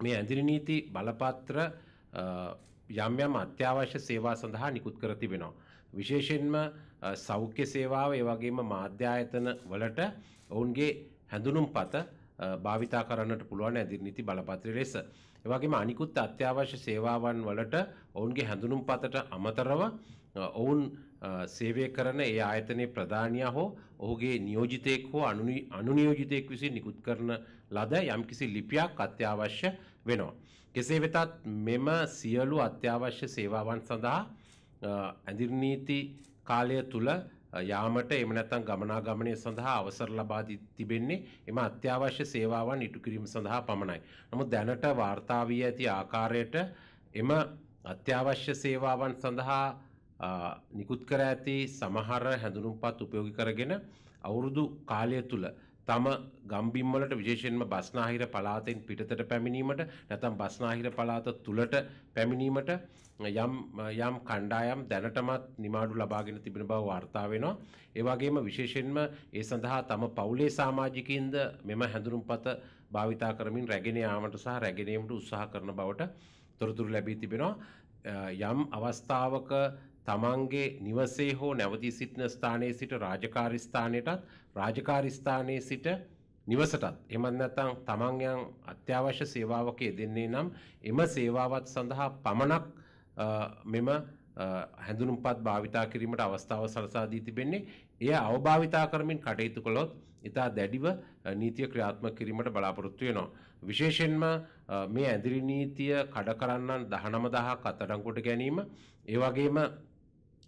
මේ ඇදිරි නීති බලපත්‍ර යම් යම් අත්‍යවශ්‍ය සේවා සඳහා නිකුත් කර තිබෙනවා. විශේෂයෙන්ම සෞඛ්‍ය සේවාව ඒ වගේම මාධ්‍යායතන වලට ඔවුන්ගේ හැඳුනුම් පත භාවිතා කරන්නට පුළුවන් ඇදිරි නීති බලපත්‍රය ලෙස. එවගේම අනිකුත් අත්‍යවශ්‍ය සේවාවන් වලට ඔවුන්ගේ හැඳුනුම් පතට අමතරව ඔවුන් සේවය කරන ඒ ආයතනයේ ප්‍රධානියා හෝ ඔහුගේ නියෝජිතයෙක් හෝ අනුනියෝජිතයෙක් විසින් නිකුත් කරන ලද යම්කිසි ලිපියක් අත්‍යවශ්‍ය වෙනවා. කෙසේ වෙතත් මෙම සියලු අත්‍යවශ්‍ය සේවාවන් සඳහා ඇදිරිනීති කාලය තුළ යාමට එම නැත්තම් ගමනාගමනය සඳහා අවසර ලබා තිබෙන්නේ එම අත්‍යවශ්‍ය සේවාවන් ඉටු කිරීම සඳහා පමණයි. නමුත් දැනට වාර්තා වී ඇති ආකාරයට එම අත්‍යවශ්‍ය සේවාවන් සඳහා නිකුත් කර ඇති සමහර හැඳුනුම්පත් උපයෝගී කරගෙන අවුරුදු කාලය තුල තම ගම්බිම්වලට විශේෂයෙන්ම බස්නාහිර පළාතෙන් පිටතට පැමිණීමට නැත්නම් බස්නාහිර පළාත තුලට පැමිණීමට යම් යම් කණ්ඩායම් දැනටමත් නිමාඩු ලබාගෙන තිබෙන බව වාර්තා වෙනවා. ඒ වගේම විශේෂයෙන්ම ඒ සඳහා තම පවුලේ සමාජිකින්ද මෙම හැඳුනුම්පත භාවිතා කරමින් රැගෙන යාමට සහ රැගෙන යාමට උත්සාහ කරන බවට තොරතුරු ලැබී තිබෙනවා. යම් අවස්ථාවක තමන්ගේ නිවසේ හෝ නැවතී සිටින ස්ථානයේ සිට රාජකාරි ස්ථානයටත් රාජකාරි ස්ථානයේ සිට නිවසටත් එමත් නැත්නම් තමන් යම් අත්‍යවශ්‍ය සේවාවක යෙදෙන්නේ නම් එම සේවාවත් සඳහා පමණක් මෙම හැඳුනුම්පත් භාවිතා කිරීමට අවස්ථාව සලසා දී තිබෙන්නේ. එය අවභාවිතා කරමින් කටයුතු කළොත් ඉතා දැඩිව නීතිය ක්‍රියාත්මක කිරීමට බලාපොරොත්තු වෙනවා. විශේෂයෙන්ම මේ ඇදිරි නීතිය කඩ කරන්නන් 19000ක් අත්අඩංගුවට ගැනීම ඒ වගේම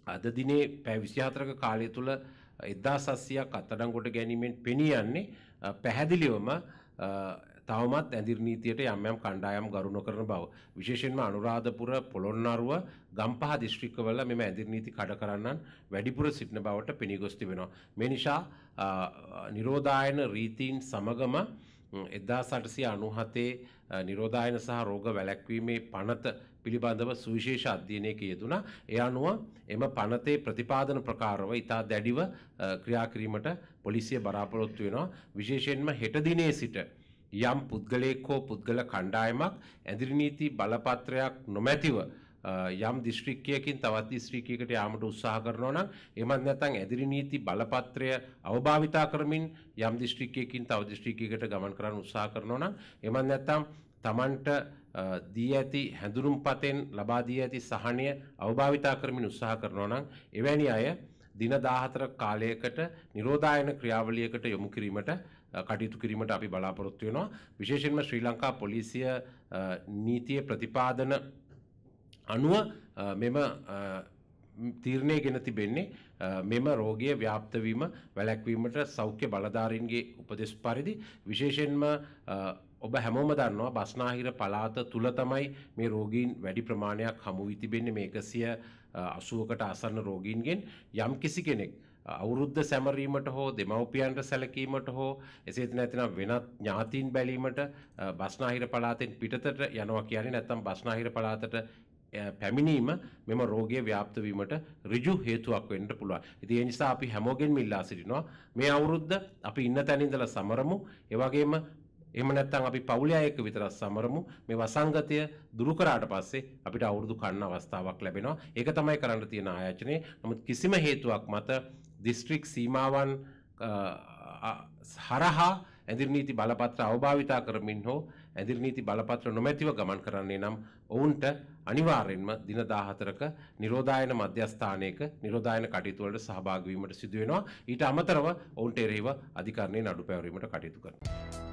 අද දිනේ පැය 24ක කාලය තුල 1700ක් අත්අඩංගුවට ගැනීමෙන් පෙනී යන්නේ පැහැදිලිවම තවමත් ඇදිරි නීතියට යම් යම් කණ්ඩායම් ගරු නොකරන බව. විශේෂයෙන්ම අනුරාධපුර පොළොන්නරුව ගම්පහ දිස්ත්‍රික්කවල මෙම ඇදිරි නීති කඩ කරන්නන් වැඩිපුර සිටින බවට පෙනී ගොස් තිබෙනවා. මේ නිසා නිරෝධායන රීතීන් සමගම එදා සටසිය අනුහතේ නිරෝධායන සහ රෝග වැලැක්වීමේ පනත පිළිබඳව සුවිශේෂ අධ්‍යයනයක යෙදුනා. ඒ අනුව එම පනතේ ප්‍රතිපාදන ප්‍රකාරව ඉතා දැඩිව ක්‍රියා කිරීමට පොලිසිය බලාපොරොත්තු වෙනවා. විශේෂයෙන්ම හෙට දිනේ සිට යම් පුද්ගලයෙක් හෝ පුද්ගල කණ්ඩායමක් ඇදිරි නීති බලපත්‍රයක් නොමැතිව යම් දිස්ත්‍රික්කයකින් තවත් දිස්ත්‍රික්කයකට යාමට උත්සාහ කරනවා නම් එමත් නැත්නම් ඇදිරි නීති බලපත්‍රය අවභාවිතා කරමින් යම් දිස්ත්‍රික්කයකින් තව දිස්ත්‍රික්කයකට ගමන් කරන්න උත්සාහ කරනවා නම් එමත් නැත්නම් තමන්ට දී ඇති හැඳුනුම් පතෙන් ලබා දී ඇති සහනය අවභාවිතා කරමින් උත්සාහ කරනවා නම් එවැනි අය දින 14 කාලයකට නිරෝධායන ක්‍රියාවලියකට යොමු කිරීමට කටයුතු කිරීමට අපි බලාපොරොත්තු වෙනවා. විශේෂයෙන්ම ශ්‍රී ලංකා පොලිසිය නීතිය ප්‍රතිපාදන අනුව මෙම තීරණය ගෙන තිබෙන්නේ මෙම රෝගය ව්‍යාප්තවීම වැලැක්වීමට සෞඛ්‍ය බලධාරීන්ගේ උපදෙස් පරිදි. විශේෂයෙන්ම ඔබ හැමෝම දන්නවා බස්නාහිර පලාත තුළ තමයි මේ රෝගීන් වැඩි ප්‍රමාණයක් හමු වී තිබෙන්නේ මේ 180කට ආසන්න රෝගීන්ගෙන් යම් කිසි කෙනෙක් අවුරුද්ධ සැමරීමට හෝ දෙමව්පියන්ට සැලකීමට හෝ එසේත් නැතිනම් වෙනත් ඥාතීන් බැලීමට බස්නාහිර පළාතෙන් පිටතට යනවා කියන්නේ නැත්නම් බස්නාහිර පළාතට පැමිණීම මෙම රෝගය ව්‍යාප්ත වීමට ඍජු හේතුවක් වෙන්න පුළුවන්. ඉතින් ඒ නිසා අපි හැමෝගෙන්ම ඉල්ලා සිටිනවා මේ අවුරුද්ද අපි ඉන්න තැන ඉඳලා සමරමු. ඒ වගේම එහෙම නැත්නම් අපි පවුලේ අය එක්ක විතරක් සමරමු. මේ වසංගතය දුරු කරාට පස්සේ අපිට අවුරුදු කන්න අවස්ථාවක් ලැබෙනවා. ඒක තමයි කරන්න තියෙන ආයාචනය. නමුත් කිසිම හේතුවක් මත දිස්ත්‍රික් සීමාවන් හරහා ඇදිරිනීති බලපත්‍ර අවභාවිතා කරමින් හෝ ඇදිරිනීති බලපත්‍ර නොමැතිව ගමන් කරන්නේ නම් ඔවුන්ට අනිවාර්යෙන්ම දින 14ක නිරෝධායන මධ්‍යස්ථානයක නිරෝධායන කටයුතු වලට සහභාගී වීමට සිදු වෙනවා ඊට අමතරව ඔවුන්ට එරෙහිව අධිකරණයේ නඩු පැවරීමට කටයුතු කරනවා